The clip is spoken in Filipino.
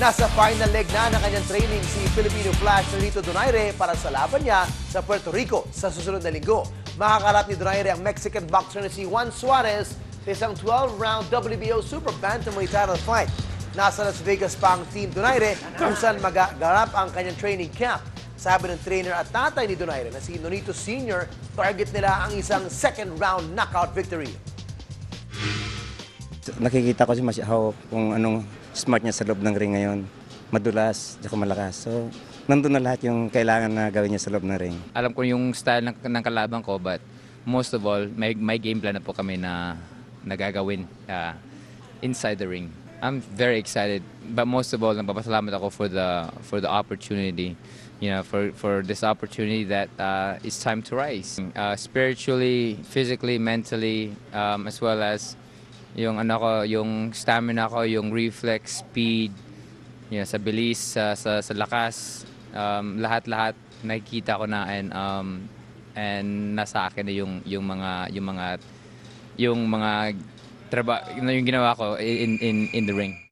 Nasa final leg na ng kanyang training si Filipino Flash Rito Donaire para sa laban niya sa Puerto Rico sa susunod na linggo. Makakarap ni Donaire ang Mexican boxer na si Juan Suarez sa isang 12-round WBO Super Bantamweight title fight. Nasa Las Vegas pa ang Team Donaire kung saan magaganap ang kanyang training camp. Sabi ng trainer at tatay ni Donaire na si Nonito Sr., target nila ang isang second round knockout victory. Nakikita ko si Masyahaw kung anong smart niya sa loob ng ring ngayon. Madulas, tsaka malakas. So, nandun na lahat yung kailangan na gawin niya sa loob ng ring. alam ko yung style ng, ng kalaban ko but most of all may, may game plan na po kami na nagagawin uh, inside the ring. I'm very excited but most of all nagpapasalamat ako for the for the opportunity you know for for this opportunity that uh, it's time to rise uh, spiritually physically mentally um, as well as yung ano ko yung stamina ko yung reflex speed know, sa bilis, sa, sa, sa lakas, um, lahat-lahat nakikita ko na and um, and nasa akin na yung yung mga yung mga yung mga traba yung ginawa ko in in in the ring.